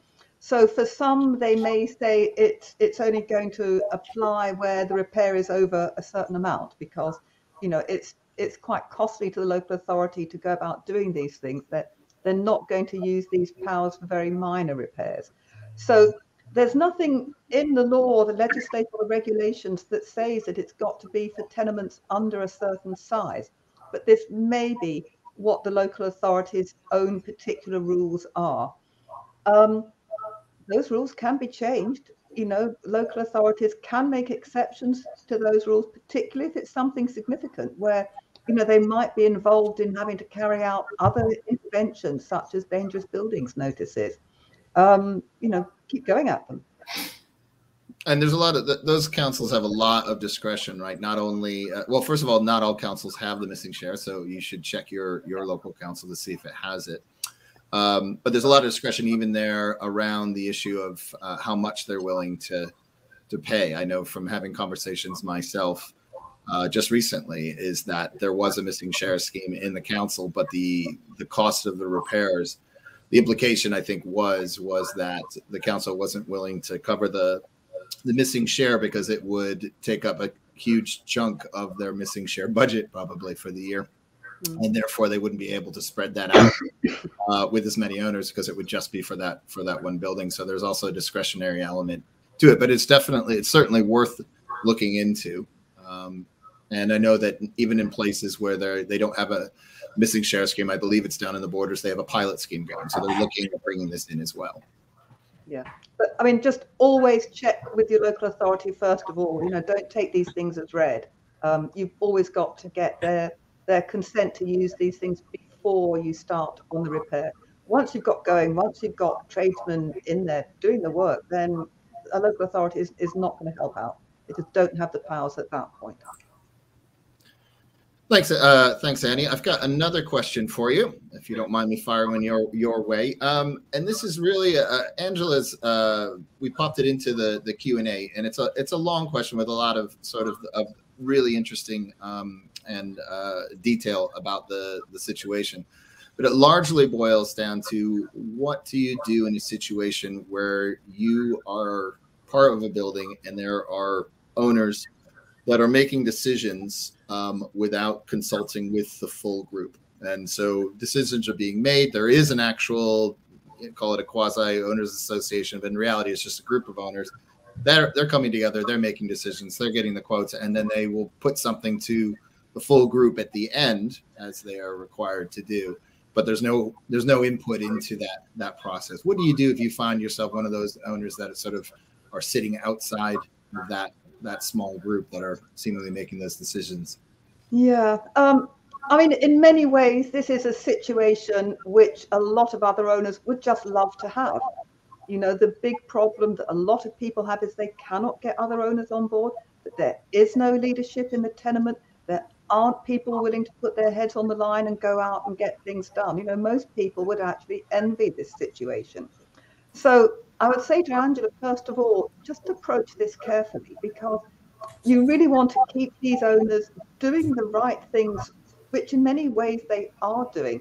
Speaker 5: So for some, they may say it's it's only going to apply where the repair is over a certain amount, because you know it's it's quite costly to the local authority to go about doing these things. That they're, not going to use these powers for very minor repairs. So there's nothing in the law, the legislative or regulations that says that it's got to be for tenements under a certain size. But this may be what the local authority's own particular rules are. Um, those rules can be changed. You know, local authorities can make exceptions to those rules, particularly if it's something significant where, you know, they might be involved in having to carry out other interventions such as dangerous buildings notices um, you know, keep going at them.
Speaker 1: And there's a lot of those councils have a lot of discretion, right? Not only, uh, well, first of all, not all councils have the missing share, so you should check your your local council to see if it has it. Um, but there's a lot of discretion even there around the issue of uh, how much they're willing to to pay. I know from having conversations myself uh, just recently is that there was a missing share scheme in the council, but the the cost of the repairs the implication I think was was that the council wasn't willing to cover the the missing share because it would take up a huge chunk of their missing share budget probably for the year. And therefore they wouldn't be able to spread that out uh, with as many owners because it would just be for that for that one building so there's also a discretionary element to it but it's definitely it's certainly worth looking into um, and i know that even in places where they they don't have a missing share scheme. I believe it's down in the borders. They have a pilot scheme going, so they're looking at bringing this in as well.
Speaker 5: Yeah, but I mean, just always check with your local authority first of all. You know, don't take these things as read. Um, you've always got to get their their consent to use these things before you start on the repair. Once you've got going, once you've got tradesmen in there doing the work, then a local authority is, is not going to help out. They just don't have the powers at that point.
Speaker 1: Thanks, uh, thanks, Annie. I've got another question for you, if you don't mind me firing your your way. Um, and this is really uh, Angela's. Uh, we popped it into the the Q and A, and it's a it's a long question with a lot of sort of, of really interesting um, and uh, detail about the the situation. But it largely boils down to what do you do in a situation where you are part of a building and there are owners that are making decisions um, without consulting with the full group. And so decisions are being made. There is an actual, call it a quasi owners association, but in reality, it's just a group of owners. They're, they're coming together, they're making decisions, they're getting the quotes, and then they will put something to the full group at the end as they are required to do but there's no there's no input into that that process what do you do if you find yourself one of those owners that sort of are sitting outside of that that small group that are seemingly making those decisions.
Speaker 5: Yeah. Um, I mean, in many ways, this is a situation which a lot of other owners would just love to have. You know, the big problem that a lot of people have is they cannot get other owners on board, that there is no leadership in the tenement, there aren't people willing to put their heads on the line and go out and get things done. You know, most people would actually envy this situation. So I would say to Angela, first of all, just approach this carefully because you really want to keep these owners doing the right things, which in many ways they are doing.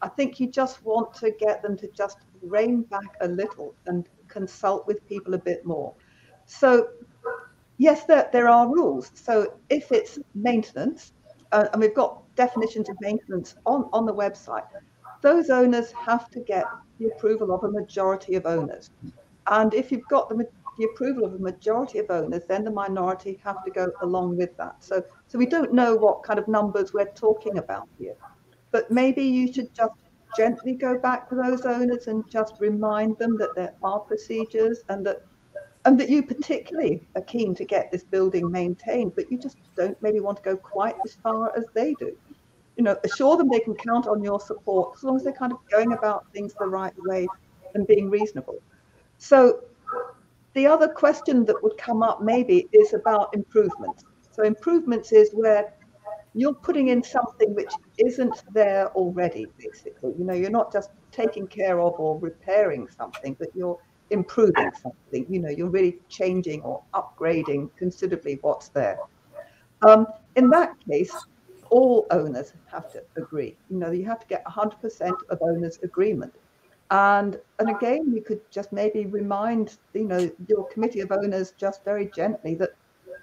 Speaker 5: I think you just want to get them to just rein back a little and consult with people a bit more. So, yes, there, there are rules. So, if it's maintenance, uh, and we've got definitions of maintenance on, on the website, those owners have to get the approval of a majority of owners. And if you've got the, the approval of a majority of owners, then the minority have to go along with that. So, so we don't know what kind of numbers we're talking about here. But maybe you should just gently go back to those owners and just remind them that there are procedures and that and that you particularly are keen to get this building maintained, but you just don't maybe want to go quite as far as they do you know, assure them they can count on your support as long as they're kind of going about things the right way and being reasonable. So the other question that would come up maybe is about improvements. So improvements is where you're putting in something which isn't there already, basically. You know, you're not just taking care of or repairing something, but you're improving something. You know, you're really changing or upgrading considerably what's there. Um, in that case, all owners have to agree. You know, you have to get 100% of owners' agreement. And and again, you could just maybe remind you know your committee of owners just very gently that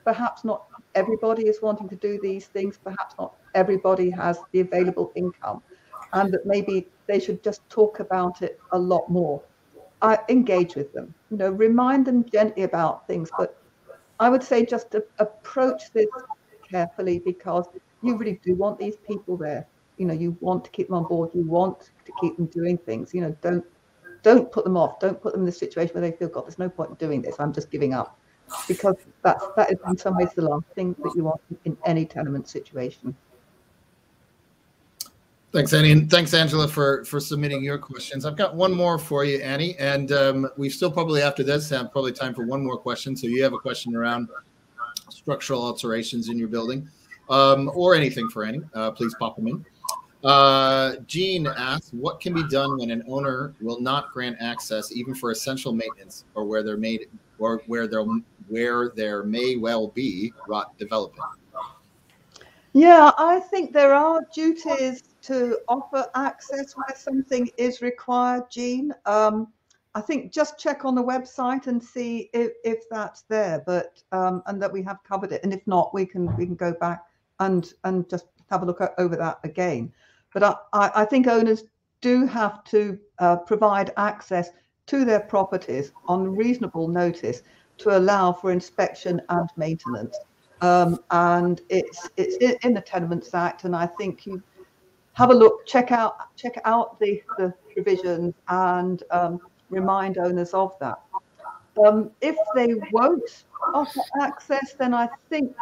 Speaker 5: perhaps not everybody is wanting to do these things. Perhaps not everybody has the available income, and that maybe they should just talk about it a lot more. I engage with them, you know, remind them gently about things. But I would say just to approach this carefully because you really do want these people there. You know, you want to keep them on board. You want to keep them doing things. You know, don't don't put them off. Don't put them in the situation where they feel, God, there's no point in doing this. I'm just giving up, because that's that is in some ways the last thing that you want in any tenement situation.
Speaker 1: Thanks, Annie, and thanks, Angela, for for submitting your questions. I've got one more for you, Annie, and um, we still probably after this have probably time for one more question. So you have a question around structural alterations in your building, um, or anything for Annie, uh, please pop them in. Uh, Jean asks, what can be done when an owner will not grant access even for essential maintenance or where they're made, or where there where there may well be rot developing?
Speaker 5: Yeah, I think there are duties to offer access where something is required, Jean. Um, I think just check on the website and see if, if that's there, but um, and that we have covered it. And if not, we can we can go back and and just have a look at, over that again. But I, I think owners do have to uh, provide access to their properties on reasonable notice to allow for inspection and maintenance. Um, and it's it's in the Tenements Act, and I think you have a look, check out check out the, the provisions, and um, remind owners of that. Um, if they won't offer access, then I think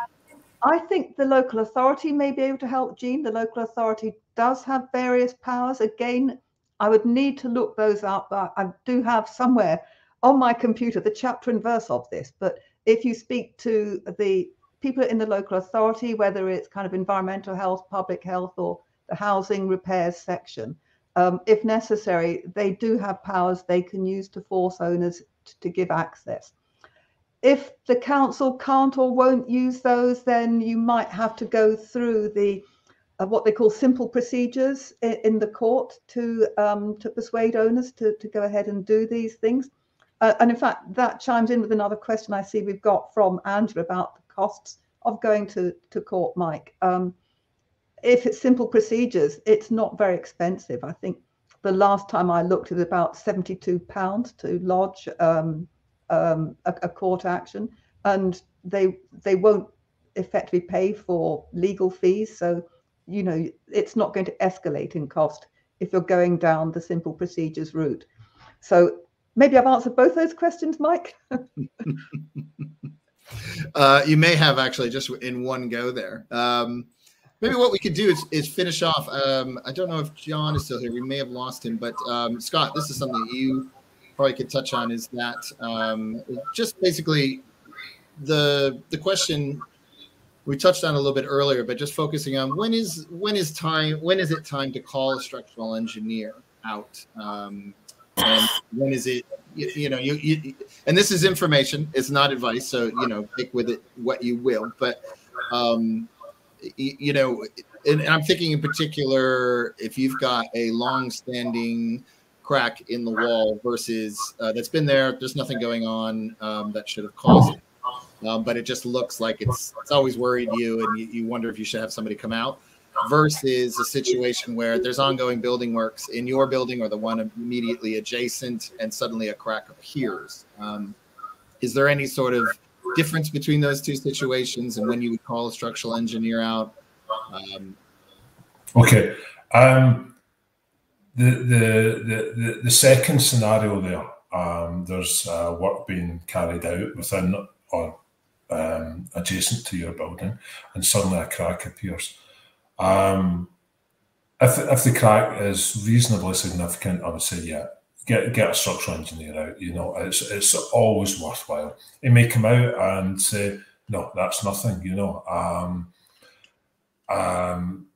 Speaker 5: I think the local authority may be able to help. Jean, the local authority does have various powers. Again, I would need to look those up. But I do have somewhere on my computer the chapter and verse of this. But if you speak to the people in the local authority, whether it's kind of environmental health, public health, or the housing repairs section, um, if necessary, they do have powers they can use to force owners to, to give access. If the council can't or won't use those, then you might have to go through the uh, what they call simple procedures in, in the court to um, to persuade owners to, to go ahead and do these things. Uh, and in fact, that chimes in with another question I see we've got from Angela about the costs of going to, to court, Mike. Um, if it's simple procedures, it's not very expensive. I think the last time I looked at about £72 to lodge um, um, a, a court action, and they they won't effectively pay for legal fees. So you know, it's not going to escalate in cost if you're going down the simple procedures route. So maybe I've answered both those questions, Mike.
Speaker 1: uh, you may have actually just in one go there. Um, maybe what we could do is, is finish off. Um, I don't know if John is still here. We may have lost him, but um, Scott, this is something you probably could touch on. Is that um, just basically the the question we touched on a little bit earlier, but just focusing on when is when is time when is it time to call a structural engineer out, um, and when is it you, you know you, you, and this is information, it's not advice, so you know take with it what you will, but um, you, you know, and I'm thinking in particular if you've got a long-standing crack in the wall versus uh, that's been there, there's nothing going on um, that should have caused it um, but it just looks like it's it's always worried you, and you, you wonder if you should have somebody come out. Versus a situation where there's ongoing building works in your building or the one immediately adjacent, and suddenly a crack appears. Um, is there any sort of difference between those two situations, and when you would call a structural engineer out? Um,
Speaker 3: okay. Um, the, the, the, the, second scenario there, um, there's uh, work being carried out within or um, adjacent to your building, and suddenly a crack appears. Um, if, if the crack is reasonably significant, I would say, yeah, get get a structural engineer out. You know, it's it's always worthwhile. He may come out and say, no, that's nothing. You know, um, um,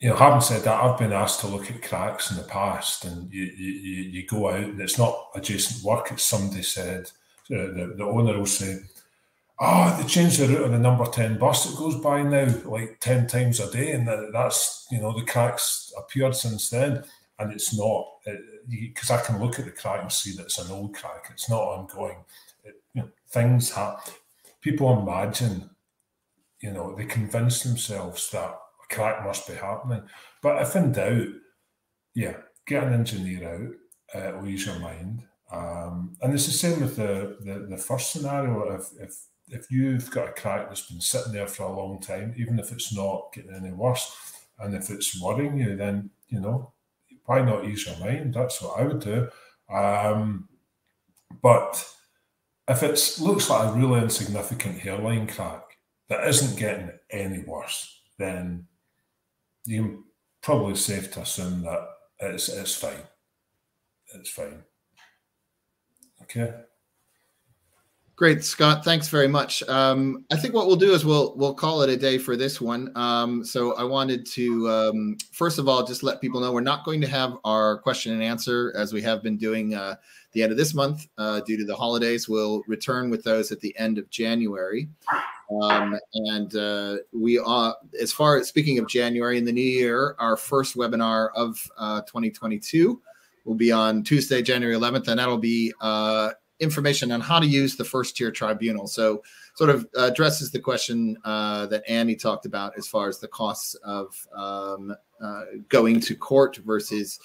Speaker 3: you know, having said that, I've been asked to look at cracks in the past, and you you, you go out, and it's not adjacent work. It's somebody said uh, the, the owner will say, "Oh, they changed the route of the number ten bus that goes by now, like ten times a day, and that's you know the cracks appeared since then." And it's not because I can look at the crack and see that it's an old crack. It's not ongoing. It, you know, things happen. People imagine, you know, they convince themselves that a crack must be happening. But if in doubt, yeah, get an engineer out, uh, ease your mind. Um, and it's the same with the, the, the first scenario. If, if if you've got a crack that's been sitting there for a long time, even if it's not getting any worse, and if it's worrying you, then you know why not ease your mind? That's what I would do. Um, but if it looks like a really insignificant hairline crack that isn't getting any worse, then you're probably safe to assume that it's it's fine. It's fine. Okay.
Speaker 1: Great, Scott. Thanks very much. Um, I think what we'll do is we'll we'll call it a day for this one. Um, so I wanted to um, first of all just let people know we're not going to have our question and answer as we have been doing uh, the end of this month uh, due to the holidays. We'll return with those at the end of January. Um, and uh, we are, as far as speaking of January in the new year, our first webinar of uh, 2022 will be on Tuesday, January 11th, and that'll be uh, information on how to use the first tier tribunal. So, sort of addresses the question uh, that Annie talked about as far as the costs of um, uh, going to court versus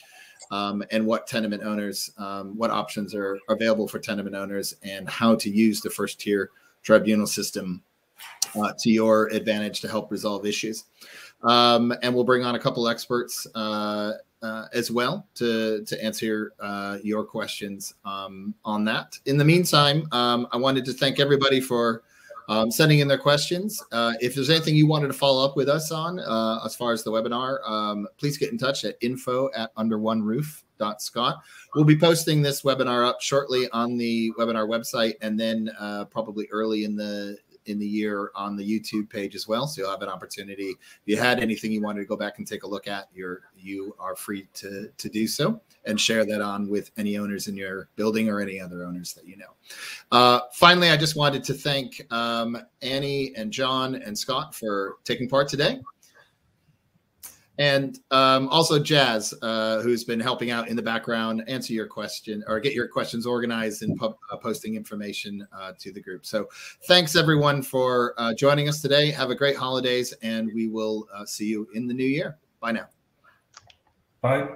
Speaker 1: um, and what tenement owners, um, what options are available for tenement owners, and how to use the first tier tribunal system uh, to your advantage to help resolve issues. Um, and we'll bring on a couple experts uh, as well to to answer uh, your questions um, on that. In the meantime, um, I wanted to thank everybody for um, sending in their questions. Uh, if there's anything you wanted to follow up with us on uh, as far as the webinar, um, please get in touch at info at underoneroof dot scot. We'll be posting this webinar up shortly on the webinar website and then uh, probably early in the in the year on the YouTube page as well. So you'll have an opportunity. If you had anything you wanted to go back and take a look at, you're you are free to to do so and share that on with any owners in your building or any other owners that you know. Uh, finally, I just wanted to thank um, Annie and John and Scott for taking part today and um, also Jazz, uh, who's been helping out in the background, answer your question or get your questions organized and uh, posting information uh, to the group. So, thanks everyone for uh, joining us today. Have a great holidays, and we will uh, see you in the new year. Bye now.
Speaker 3: Bye.